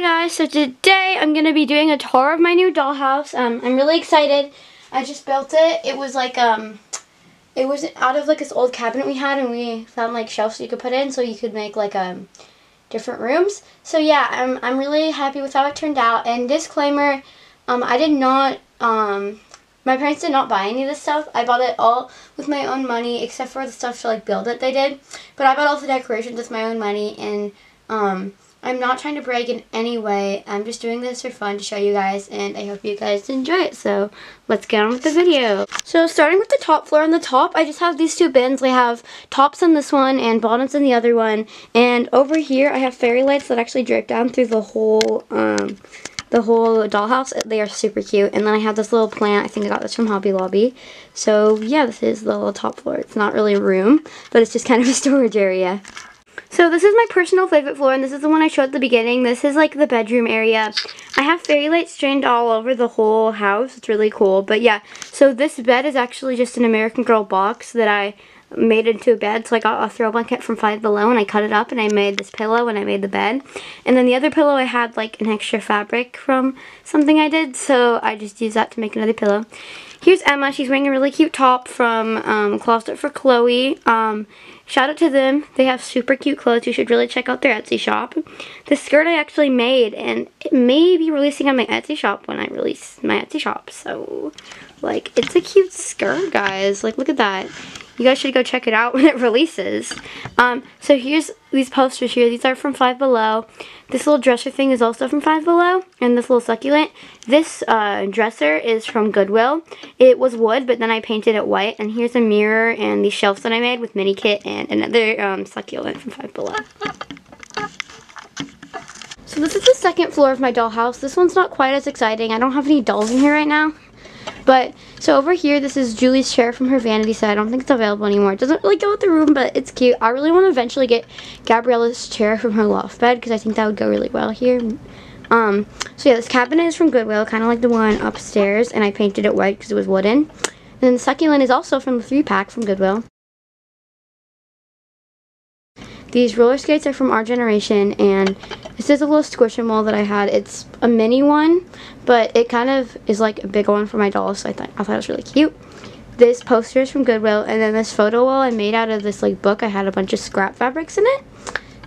guys, so today I'm going to be doing a tour of my new dollhouse. Um, I'm really excited. I just built it. It was like, um, it was out of like this old cabinet we had and we found like shelves you could put in so you could make like um, different rooms. So yeah, I'm, I'm really happy with how it turned out. And disclaimer, um, I did not, um, my parents did not buy any of this stuff. I bought it all with my own money except for the stuff to like build it they did. But I bought all the decorations with my own money and um, I'm not trying to brag in any way. I'm just doing this for fun to show you guys and I hope you guys enjoy it. So let's get on with the video. So starting with the top floor on the top, I just have these two bins. I have tops in this one and bottoms in the other one. And over here I have fairy lights that actually drape down through the whole um, the whole dollhouse. They are super cute. And then I have this little plant. I think I got this from Hobby Lobby. So yeah, this is the little top floor. It's not really a room, but it's just kind of a storage area. So this is my personal favorite floor, and this is the one I showed at the beginning. This is like the bedroom area. I have fairy lights strained all over the whole house. It's really cool. But yeah, so this bed is actually just an American Girl box that I made into a bed. So I got a throw blanket from Five Below and I cut it up and I made this pillow and I made the bed. And then the other pillow I had like an extra fabric from something I did. So I just used that to make another pillow. Here's Emma. She's wearing a really cute top from um, Closet for Chloe. Um, shout out to them. They have super cute clothes. You should really check out their Etsy shop. The skirt I actually made, and it may be releasing on my Etsy shop when I release my Etsy shop. So, like, it's a cute skirt, guys. Like, look at that you guys should go check it out when it releases. Um, so here's these posters here. These are from Five Below. This little dresser thing is also from Five Below. And this little succulent. This uh, dresser is from Goodwill. It was wood, but then I painted it white. And here's a mirror and these shelves that I made with mini kit and another um, succulent from Five Below. So this is the second floor of my dollhouse. This one's not quite as exciting. I don't have any dolls in here right now. But, so over here, this is Julie's chair from her vanity set. I don't think it's available anymore. It doesn't really go with the room, but it's cute. I really want to eventually get Gabriela's chair from her loft bed because I think that would go really well here. Um, so yeah, this cabinet is from Goodwill, kind of like the one upstairs, and I painted it white because it was wooden. And then the succulent is also from the three pack from Goodwill. These roller skates are from our generation, and this is a little Squishmallow that I had. It's a mini one, but it kind of is like a big one for my doll, so I thought, I thought it was really cute. This poster is from Goodwill, and then this photo wall I made out of this like book. I had a bunch of scrap fabrics in it.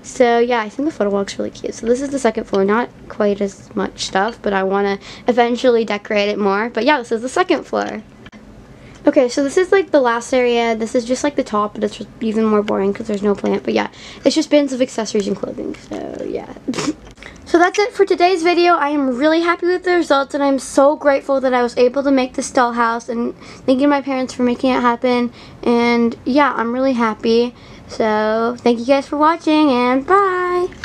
So yeah, I think the photo wall looks really cute. So this is the second floor, not quite as much stuff, but I want to eventually decorate it more. But yeah, this is the second floor. Okay, so this is like the last area. This is just like the top, but it's even more boring because there's no plant. But yeah, it's just bins of accessories and clothing. So yeah. so that's it for today's video. I am really happy with the results and I'm so grateful that I was able to make this dollhouse and thank you to my parents for making it happen. And yeah, I'm really happy. So thank you guys for watching and bye.